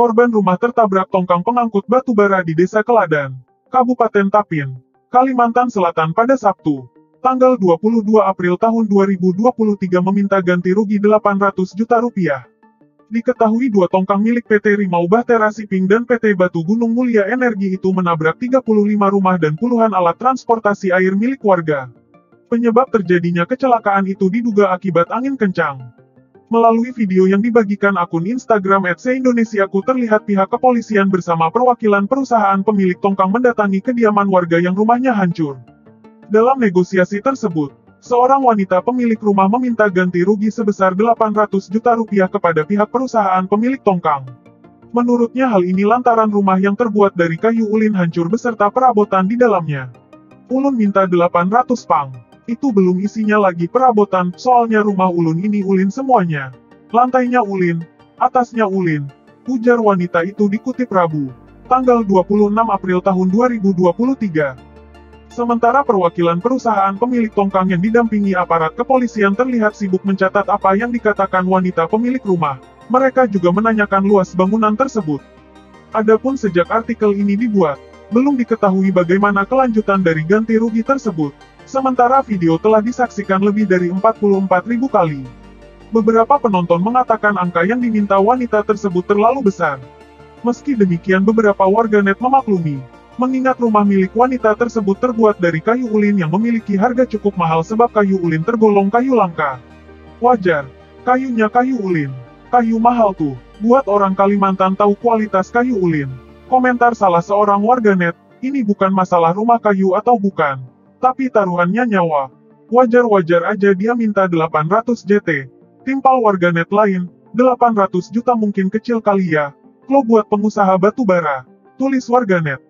Korban rumah tertabrak tongkang pengangkut batu bara di Desa Keladan, Kabupaten Tapin, Kalimantan Selatan pada Sabtu, tanggal 22 April tahun 2023 meminta ganti rugi 800 juta rupiah. Diketahui dua tongkang milik PT Rimau Bahtera Shipping dan PT Batu Gunung Mulia Energi itu menabrak 35 rumah dan puluhan alat transportasi air milik warga. Penyebab terjadinya kecelakaan itu diduga akibat angin kencang. Melalui video yang dibagikan akun Instagram @seindonesiaku terlihat pihak kepolisian bersama perwakilan perusahaan pemilik tongkang mendatangi kediaman warga yang rumahnya hancur. Dalam negosiasi tersebut, seorang wanita pemilik rumah meminta ganti rugi sebesar 800 juta rupiah kepada pihak perusahaan pemilik tongkang. Menurutnya hal ini lantaran rumah yang terbuat dari kayu ulin hancur beserta perabotan di dalamnya. Ulun minta 800 pang. Itu belum isinya lagi perabotan, soalnya rumah ulun ini ulin semuanya. Lantainya ulin, atasnya ulin. Ujar wanita itu dikutip Rabu, tanggal 26 April tahun 2023. Sementara perwakilan perusahaan pemilik tongkang yang didampingi aparat kepolisian terlihat sibuk mencatat apa yang dikatakan wanita pemilik rumah. Mereka juga menanyakan luas bangunan tersebut. Adapun sejak artikel ini dibuat, belum diketahui bagaimana kelanjutan dari ganti rugi tersebut. Sementara video telah disaksikan lebih dari 44.000 kali. Beberapa penonton mengatakan angka yang diminta wanita tersebut terlalu besar. Meski demikian beberapa warganet memaklumi, mengingat rumah milik wanita tersebut terbuat dari kayu ulin yang memiliki harga cukup mahal sebab kayu ulin tergolong kayu langka. Wajar, kayunya kayu ulin. Kayu mahal tuh, buat orang Kalimantan tahu kualitas kayu ulin. Komentar salah seorang warganet, ini bukan masalah rumah kayu atau bukan, tapi taruhannya nyawa. Wajar-wajar aja dia minta 800 JT. Timpal warganet lain, 800 juta mungkin kecil kali ya. Lo buat pengusaha batu bara. Tulis warganet.